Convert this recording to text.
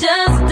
just